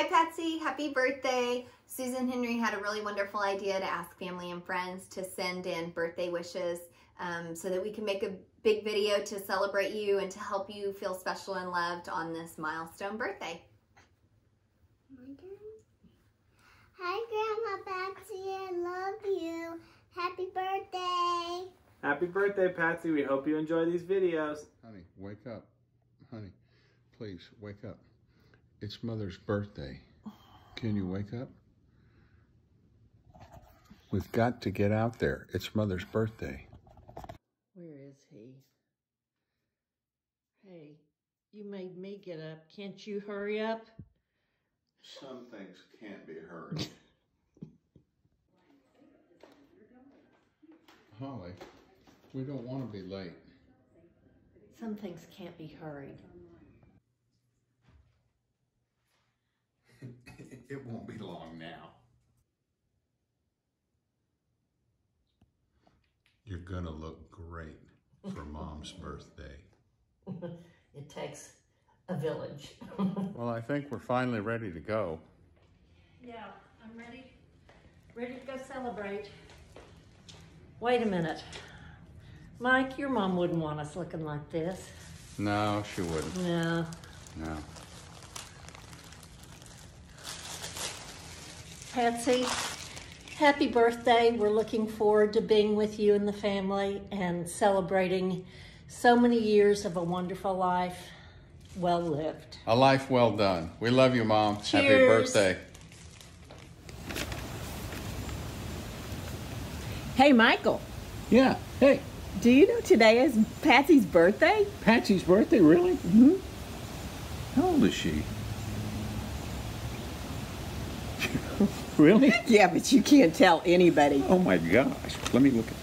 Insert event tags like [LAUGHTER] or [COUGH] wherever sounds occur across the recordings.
Hi, Patsy. Happy birthday. Susan Henry had a really wonderful idea to ask family and friends to send in birthday wishes um, so that we can make a big video to celebrate you and to help you feel special and loved on this milestone birthday. Hi, Grandma Patsy. I love you. Happy birthday. Happy birthday, Patsy. We hope you enjoy these videos. Honey, wake up. Honey, please wake up. It's Mother's birthday. Can you wake up? We've got to get out there. It's Mother's birthday. Where is he? Hey, you made me get up. Can't you hurry up? Some things can't be hurried. [LAUGHS] Holly, we don't want to be late. Some things can't be hurried. [LAUGHS] it won't be long now. You're gonna look great for Mom's birthday. [LAUGHS] It takes a village. [LAUGHS] Well, I think we're finally ready to go. yeah, I'm ready. Ready to go celebrate. Wait a minute. Mike, your mom wouldn't want us looking like this. No, she wouldn't. No. No. Patsy, happy birthday. We're looking forward to being with you and the family and celebrating so many years of a wonderful life well lived. A life well done. We love you, Mom. Happy birthday. Hey, Michael, Yeah. Hey, do you know today is Patsy's birthday? Patsy's birthday, really? Mm-hmm. How old is she? Really? [LAUGHS] Yeah, but you can't tell anybody. Oh my gosh. Let me look at that.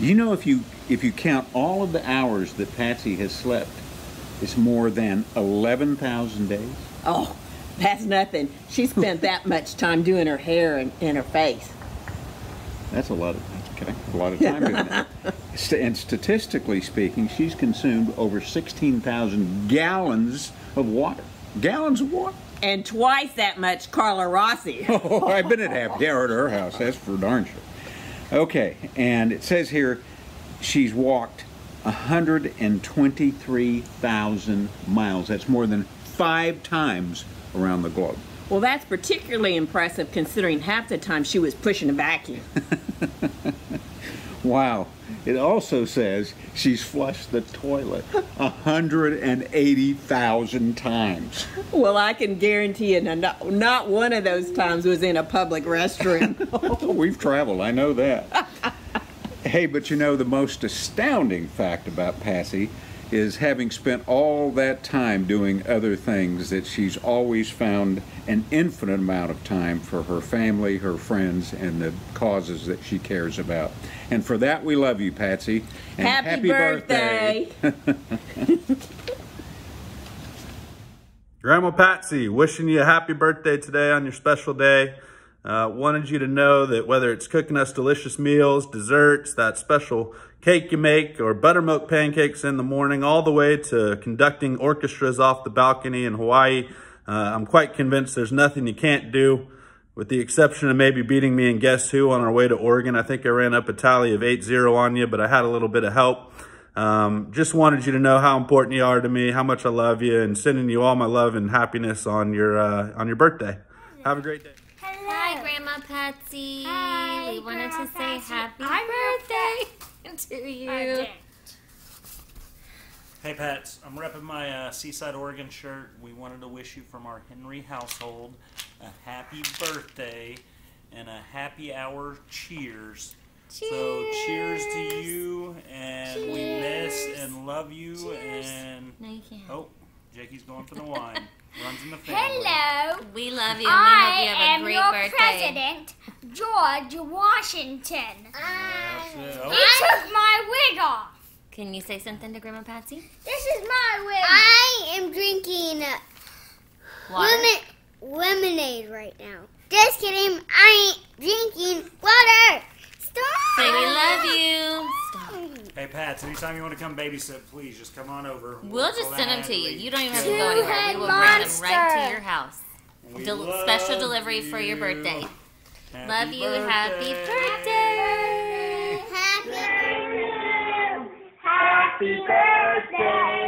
You know if you if you count all of the hours that Patsy has slept, it's more than eleven thousand days. Oh, that's nothing. She spent that [LAUGHS] much time doing her hair and, and her face. That's a lot of okay, a lot of time doing that. [LAUGHS] And statistically speaking, she's consumed over sixteen thousand gallons of water. Gallons of water. And twice that much Carlo Rossi. [LAUGHS] Oh, I've been at half hour at her house. That's for darn sure. Okay, and it says here she's walked 123,000 miles. That's more than five times around the globe. Well, that's particularly impressive considering half the time she was pushing a vacuum. [LAUGHS] Wow. It also says she's flushed the toilet 180,000 times. Well, I can guarantee you not, not one of those times was in a public restroom. [LAUGHS] We've traveled, I know that. [LAUGHS] hey, but you know, the most astounding fact about Patsy is having spent all that time doing other things that she's always found an infinite amount of time for her family, her friends, and the causes that she cares about. And for that, we love you, Patsy. And Happy, birthday. [LAUGHS] Grandma Patsy, wishing you a happy birthday today on your special day. Uh, wanted you to know that whether it's cooking us delicious meals, desserts, that special cake you make, or buttermilk pancakes in the morning, all the way to conducting orchestras off the balcony in Hawaii, uh, I'm quite convinced there's nothing you can't do, with the exception of maybe beating me in Guess Who on our way to Oregon. I think I ran up a tally of 8-0 on you, but I had a little bit of help. Um, just wanted you to know how important you are to me, how much I love you, and sending you all my love and happiness on your uh, on your birthday. Have a great day. Hi, Grandma Patsy. Hi, we wanted Grandma to say Patsy. happy I'm birthday [LAUGHS] to you. I did. Hey Pets, I'm repping my uh, Seaside Oregon shirt. We wanted to wish you from our Henry household a happy birthday and a happy hour cheers. So cheers to you, and we miss and love you, and No, you can't. oh, Jakey's going for the wine. [LAUGHS] Runs in the family. Hello. We love you, and we I hope you have am a great your birthday. president, George Washington. That's it. He Oh, took my wig off. Can you say something to Grandma Patsy? This is my wig. I am drinking uh, water. lemonade right now. Just kidding. I ain't drinking water. Stop. Say we love you. Stop. Hey, Pats, anytime you want to come babysit, please just come on over. We'll just send them to you. You don't even have to go Two-head anywhere. We will bring them right to your house. We Del- special delivery for your birthday. Happy Love you. Happy birthday. Happy birthday. Happy birthday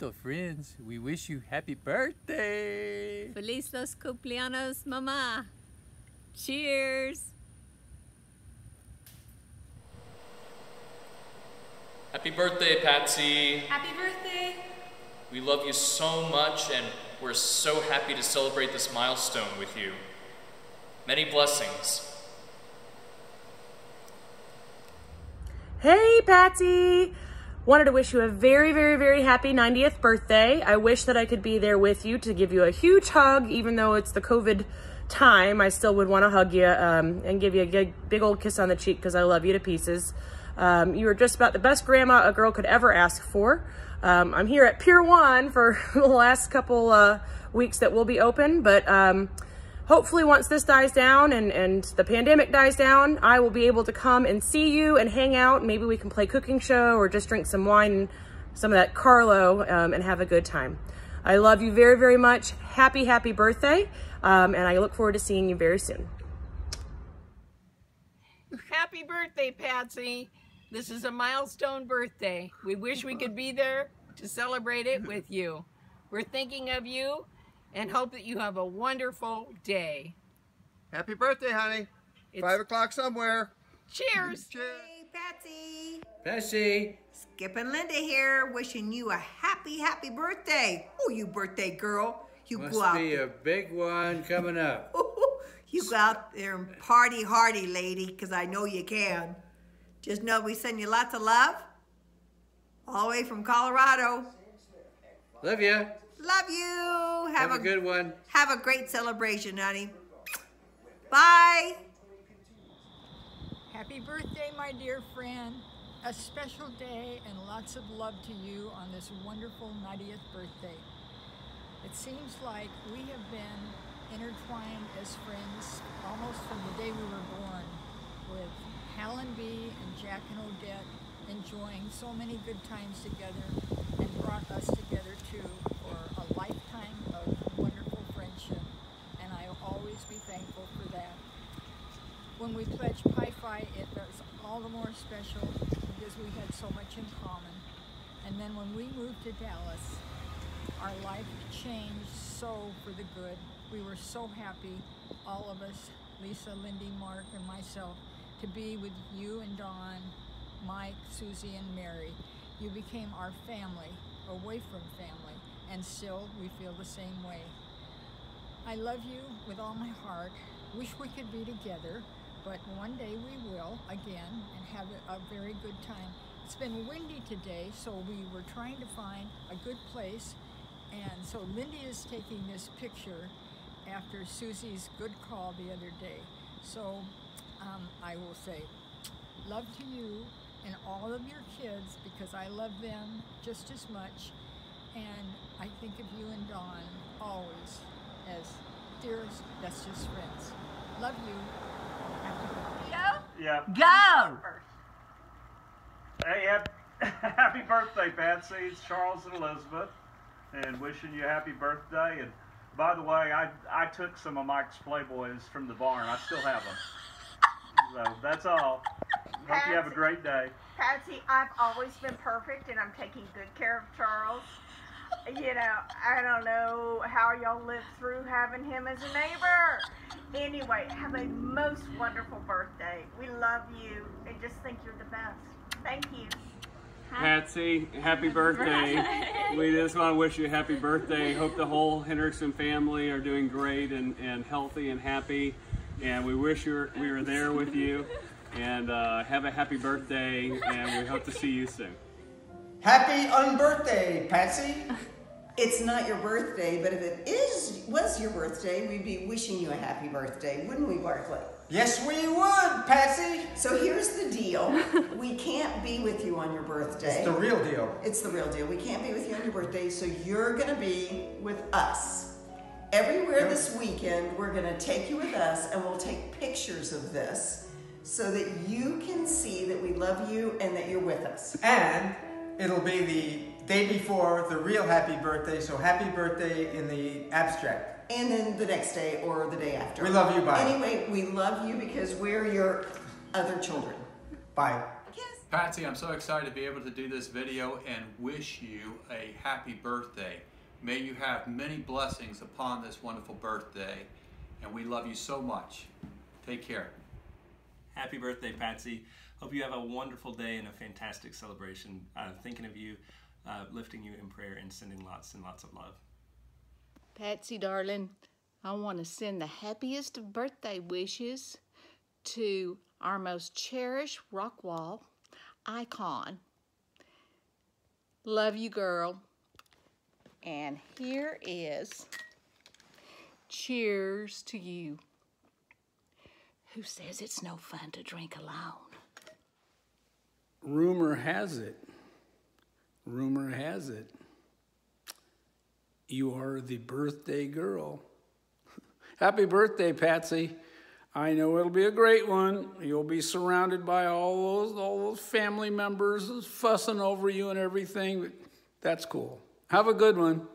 little friends, we wish you happy birthday. Feliz los cumpleaños, mamá. Cheers. Happy birthday, Patsy. Happy birthday. We love you so much, and we're so happy to celebrate this milestone with you. Many blessings. Hey, Patsy! Wanted to wish you a very, very, very happy 90th birthday. I wish that I could be there with you to give you a huge hug, even though it's the COVID time. I still would want to hug you um, and give you a big, big old kiss on the cheek because I love you to pieces. Um, you are just about the best grandma a girl could ever ask for. Um, I'm here at Pier 1 for [LAUGHS] the last couple uh, weeks that we'll be open, but um, hopefully once this dies down and, and the pandemic dies down, I will be able to come and see you and hang out. Maybe we can play cooking show or just drink some wine and some of that Carlo um, and have a good time. I love you very, very much. Happy, happy birthday. Um, and I look forward to seeing you very soon. Happy birthday, Patsy. This is a milestone birthday. We wish we could be there to celebrate it with you. We're thinking of you and hope that you have a wonderful day. Happy birthday, honey. Five o'clock somewhere. Cheers. Hey, Patsy. Patsy. Skip and Linda here, wishing you a happy, happy birthday. Oh, you birthday girl. You Must go out. be a big one coming up. [LAUGHS] You go out there and party hardy, lady, because I know you can. Just know we send you lots of love. All the way from Colorado. Love you. Love you. Have, a, good one. Have a great celebration, honey. Bye. Happy birthday, my dear friend. A special day and lots of love to you on this wonderful 90th birthday. It seems like we have been intertwined as friends almost from the day we were born with Helen B. and Jack and Odette enjoying so many good times together and brought us together too for a lifetime of wonderful friendship and I'll always be thankful for that. When we pledged Pi Phi, it was all the more special because we had so much in common. And then when we moved to Dallas, our life changed so for the good. We were so happy, all of us, Lisa, Lindy, Mark, and myself, to be with you and Don, Mike, Susie, and Mary. You became our family, away from family, and still we feel the same way. I love you with all my heart. Wish we could be together, but one day we will again and have a very good time. It's been windy today, so we were trying to find a good place. And so Lindy is taking this picture after Susie's good call the other day. So um, I will say, love to you and all of your kids because I love them just as much. And I think of you and Don always as dearest, bestest friends. Love you. Happy birthday. Yeah. Go! Hey, [LAUGHS] happy birthday, Patsy. It's Charles and Elizabeth, and wishing you a happy birthday. And by the way, I I took some of Mike's Playboys from the barn. I still have them. So that's all. Hope you have a great day. Patsy, I've always been perfect and I'm taking good care of Charles. You know, I don't know how y'all lived through having him as a neighbor. Anyway, have a most wonderful birthday. We love you and just think you're the best. Thank you. Patsy, happy birthday. [LAUGHS] we just want to wish you a happy birthday. Hope the whole Hendrickson family are doing great and, and healthy and happy. And we wish you were, we were there with you. And uh, have a happy birthday, and we hope to see you soon. Happy unbirthday, Patsy. It's not your birthday, but if it is was your birthday, we'd be wishing you a happy birthday, wouldn't we, Barclay? Yes, we would, Patsy. So here's the deal. [LAUGHS] we can't be with you on your birthday. It's the real deal. It's the real deal. We can't be with you on your birthday, so you're going to be with us. Everywhere this weekend, we're going to take you with us and we'll take pictures of this so that you can see that we love you and that you're with us. And it'll be the day before the real happy birthday, so happy birthday in the abstract. And then the next day or the day after. We love you, bye. Anyway, we love you because we're your other children. Bye. Patsy, I'm so excited to be able to do this video and wish you a happy birthday. May you have many blessings upon this wonderful birthday, and we love you so much. Take care. Happy birthday, Patsy. Hope you have a wonderful day and a fantastic celebration. Uh, thinking of you, uh, lifting you in prayer, and sending lots and lots of love. Patsy, darling, I want to send the happiest of birthday wishes to our most cherished Rockwall icon. Love you, girl. And here is cheers to you. Who says it's no fun to drink alone? Rumor has it, rumor has it, you are the birthday girl. Happy birthday, Patsy. I know it'll be a great one. You'll be surrounded by all those all those family members fussing over you and everything. But that's cool. Have a good one.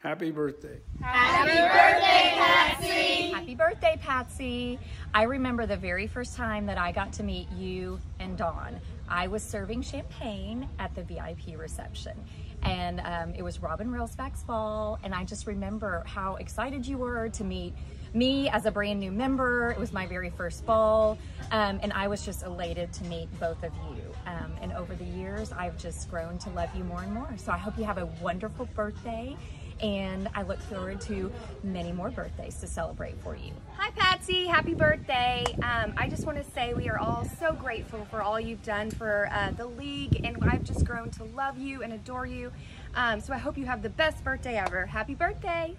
Happy birthday. Happy birthday, Patsy! Happy birthday, Patsy! I remember the very first time that I got to meet you and Don. I was serving champagne at the VIP reception and um, it was Robin Railsback's ball and I just remember how excited you were to meet me as a brand new member. It was my very first ball um, and I was just elated to meet both of you. Um, and over the years, I've just grown to love you more and more. So I hope you have a wonderful birthday and I look forward to many more birthdays to celebrate for you. Hi Patsy, happy birthday. Um, I just want to say we are all so grateful for all you've done for uh, the league and I've just grown to love you and adore you. Um, so I hope you have the best birthday ever. Happy birthday.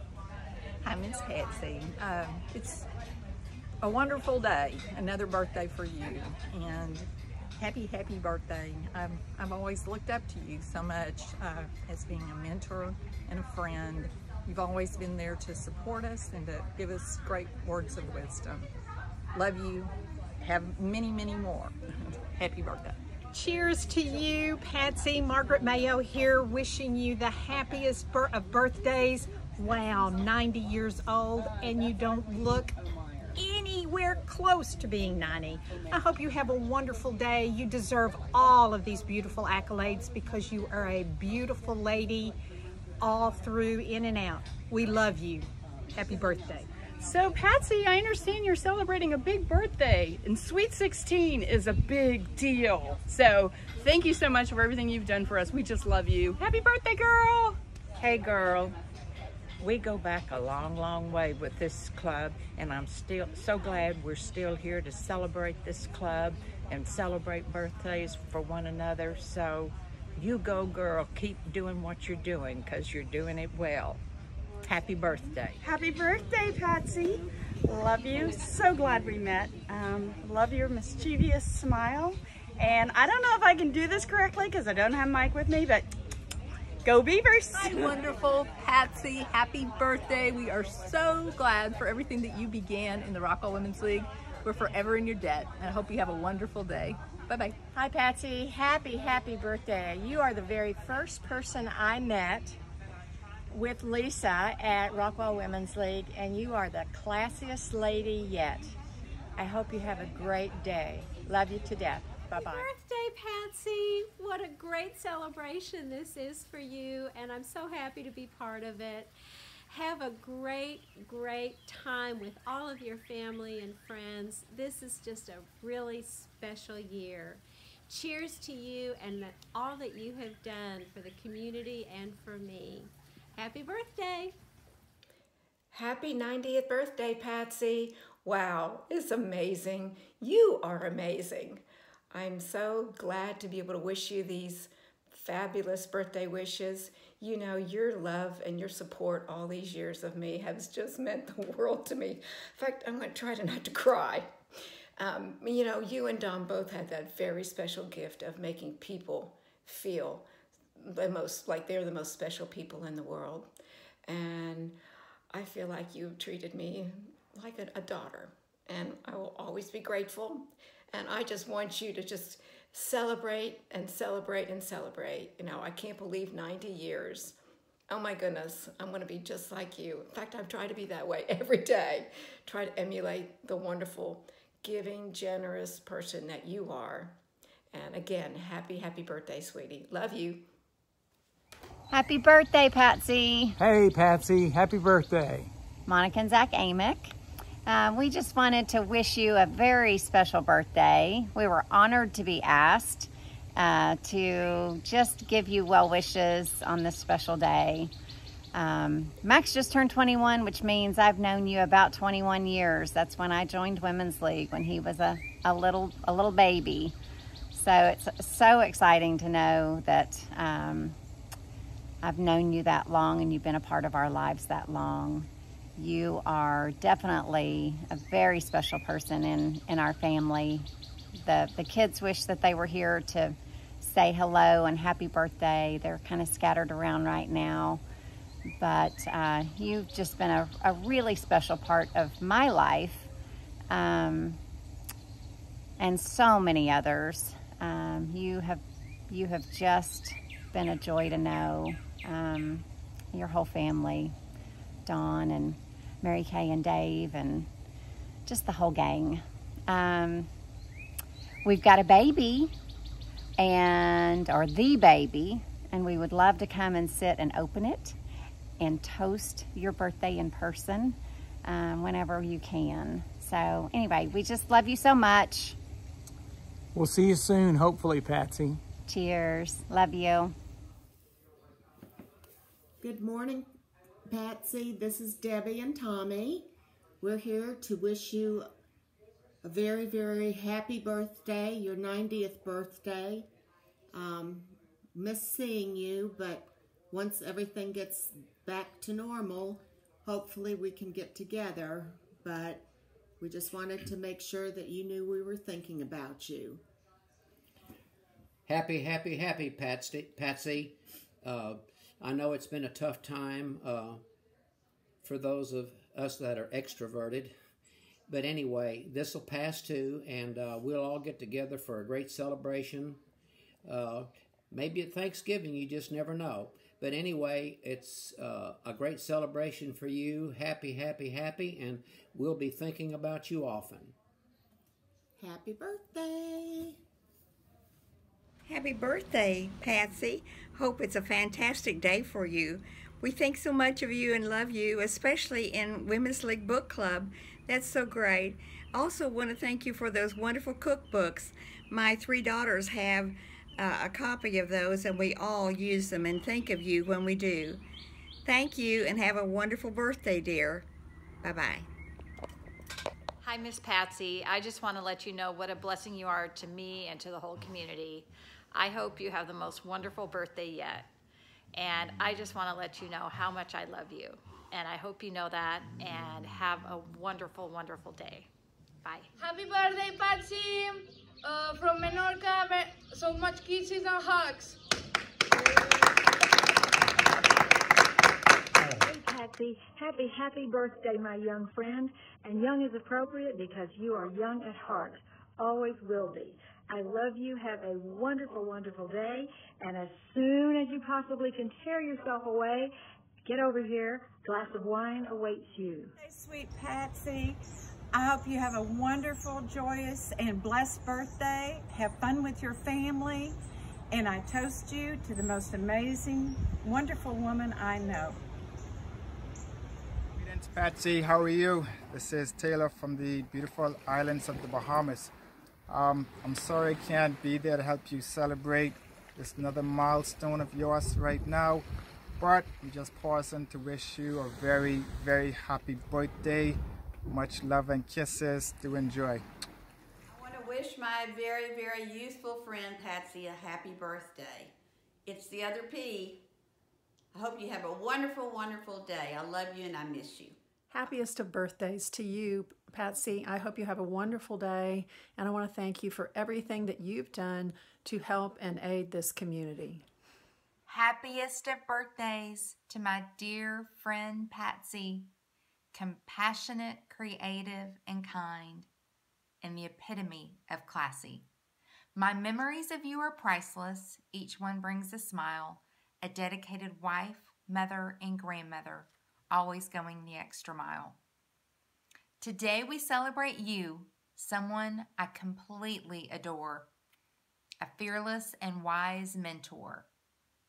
Hi Miss Patsy. Um, it's a wonderful day, another birthday for you and happy, happy birthday. Um, I've always looked up to you so much uh, as being a mentor and a friend. You've always been there to support us and to give us great words of wisdom. Love you. Have many, many more. [LAUGHS] happy birthday. Cheers to you, Patsy. Margaret Mayo here, wishing you the happiest of birthdays. Wow, 90 years old, and you don't look anywhere close to being 90. I hope you have a wonderful day. You deserve all of these beautiful accolades because you are a beautiful lady all through, in and out. We love you. Happy birthday. So Patsy, I understand you're celebrating a big birthday and Sweet 16 is a big deal. So thank you so much for everything you've done for us. We just love you. Happy birthday, girl. Hey, girl. We go back a long, long way with this club, and I'm still so glad we're still here to celebrate this club and celebrate birthdays for one another. So you go, girl. Keep doing what you're doing because you're doing it well. Happy birthday. Happy birthday, Patsy. Love you. So glad we met. Um, love your mischievous smile. And I don't know if I can do this correctly because I don't have Mike with me, but Go Beavers! Hi, wonderful Patsy. Happy birthday. We are so glad for everything that you began in the Rockwall Women's League. We're forever in your debt. And I hope you have a wonderful day. Bye-bye. Hi, Patsy. Happy, happy birthday. You are the very first person I met with Lisa at Rockwall Women's League, and you are the classiest lady yet. I hope you have a great day. Love you to death. Bye-bye. Patsy. What a great celebration this is for you, and I'm so happy to be part of it. Have a great, great time with all of your family and friends. This is just a really special year. Cheers to you and all that you have done for the community and for me. Happy birthday! Happy 90th birthday, Patsy. Wow, it's amazing. You are amazing. I'm so glad to be able to wish you these fabulous birthday wishes. You know, your love and your support all these years of me has just meant the world to me. In fact, I'm going to try to not to cry. Um, you know, you and Don both had that very special gift of making people feel the most like they're the most special people in the world. And I feel like you've treated me like a, a daughter, and I will always be grateful. And I just want you to just celebrate and celebrate and celebrate. You know, I can't believe 90 years. Oh my goodness, I'm going to be just like you. In fact, I've tried to be that way [LAUGHS] every day. Try to emulate the wonderful, giving, generous person that you are. And again, happy, happy birthday, sweetie. Love you. Happy birthday, Patsy. Hey, Patsy. Happy birthday. Monica and Zach Amick. Uh, we just wanted to wish you a very special birthday. We were honored to be asked uh, to just give you well wishes on this special day. Um, Max just turned 21, which means I've known you about 21 years. That's when I joined Women's League when he was a, a little a little baby. So it's so exciting to know that um, I've known you that long and you've been a part of our lives that long. You are definitely a very special person in, in our family. The, the kids wish that they were here to say hello and happy birthday. They're kind of scattered around right now. But uh, you've just been a, a, really special part of my life um, and so many others. Um, you have you have just been a joy to know um, your whole family, Don and Mary Kay and Dave, and just the whole gang. Um, we've got a baby, and or the baby, and we would love to come and sit and open it and toast your birthday in person um, whenever you can. So anyway, we just love you so much. We'll see you soon, hopefully, Patsy. Cheers. Love you. Good morning, Patsy. This is Debbie and Tommy. We're here to wish you a very, very happy birthday, your 90th birthday. Um, miss seeing you, but once everything gets back to normal, hopefully we can get together. But we just wanted to make sure that you knew we were thinking about you. Happy, happy, happy, Patsy. Patsy. Uh, I know it's been a tough time uh, for those of us that are extroverted. But anyway, this will pass too, and uh, we'll all get together for a great celebration. Uh, maybe at Thanksgiving, you just never know. But anyway, it's uh, a great celebration for you. Happy, happy, happy, and we'll be thinking about you often. Happy birthday! Happy birthday, Patsy. Hope it's a fantastic day for you. We think so much of you and love you, especially in Women's League Book Club. That's so great. Also want to thank you for those wonderful cookbooks. My three daughters have uh, a copy of those and we all use them and think of you when we do. Thank you and have a wonderful birthday, dear. Bye-bye. Hi, Miss Patsy. I just want to let you know what a blessing you are to me and to the whole community. I hope you have the most wonderful birthday yet. And I just want to let you know how much I love you. And I hope you know that and have a wonderful, wonderful day. Bye. Happy birthday, Patsy! Uh, from Menorca, so much kisses and hugs. Hey, Patsy. Happy, happy birthday, my young friend. And young is appropriate because you are young at heart. Always will be. I love you. Have a wonderful, wonderful day. And as soon as you possibly can tear yourself away, get over here. glass of wine awaits you. Hey, sweet Patsy. I hope you have a wonderful, joyous, and blessed birthday. Have fun with your family. And I toast you to the most amazing, wonderful woman I know. Patsy, how are you? This is Taylor from the beautiful islands of the Bahamas. Um, I'm sorry I can't be there to help you celebrate this another milestone of yours right now. But I'm just pausing to wish you a very, very happy birthday. Much love and kisses. Do enjoy. I want to wish my very, very useful friend Patsy a happy birthday. It's the other P. I hope you have a wonderful, wonderful day. I love you and I miss you. Happiest of birthdays to you, Patsy. I hope you have a wonderful day, and I want to thank you for everything that you've done to help and aid this community. Happiest of birthdays to my dear friend Patsy, compassionate, creative, and kind, and the epitome of classy. My memories of you are priceless. Each one brings a smile, a dedicated wife, mother, and grandmother always going the extra mile. Today we celebrate you, someone I completely adore, a fearless and wise mentor,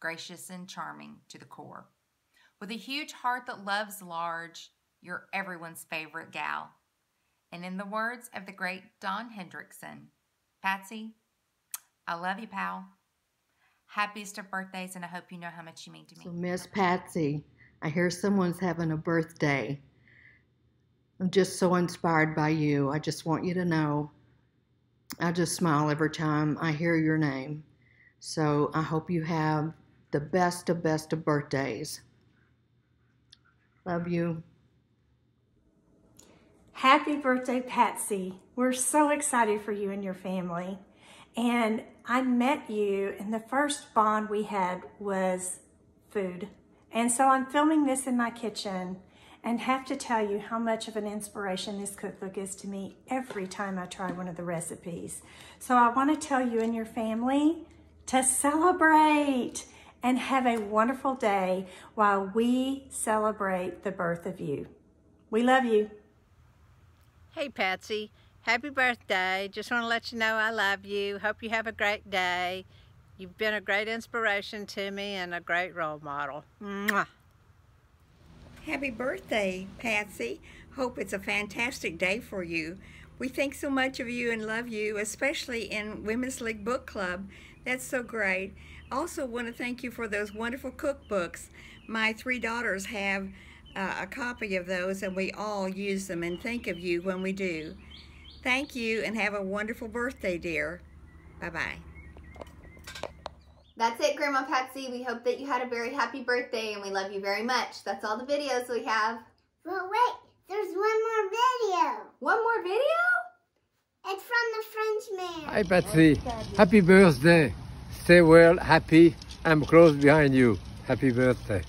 gracious and charming to the core. With a huge heart that loves large, you're everyone's favorite gal. And in the words of the great Don Hendrickson, Patsy, I love you, pal. Happiest of birthdays, and I hope you know how much you mean to me. So, Miss Patsy, I hear someone's having a birthday. I'm just so inspired by you. I just want you to know I just smile every time I hear your name. So I hope you have the best of best of birthdays. Love you. Happy birthday, Patsy. We're so excited for you and your family. And I met you, and the first bond we had was food. And so I'm filming this in my kitchen and have to tell you how much of an inspiration this cookbook is to me every time I try one of the recipes. So I want to tell you and your family to celebrate and have a wonderful day while we celebrate the birth of you. We love you. Hey, Patsy. Happy birthday. Just want to let you know I love you. Hope you have a great day. You've been a great inspiration to me and a great role model. Mwah. Happy birthday, Patsy. Hope it's a fantastic day for you. We think so much of you and love you, especially in Women's League Book Club. That's so great. Also want to thank you for those wonderful cookbooks. My three daughters have uh, a copy of those and we all use them and think of you when we do. Thank you and have a wonderful birthday, dear. Bye-bye. That's it, Grandma Patsy. We hope that you had a very happy birthday and we love you very much. That's all the videos we have. But wait, there's one more video. One more video? It's from the French man. Hi, Patsy. Happy birthday. Stay well, happy. I'm close behind you. Happy birthday.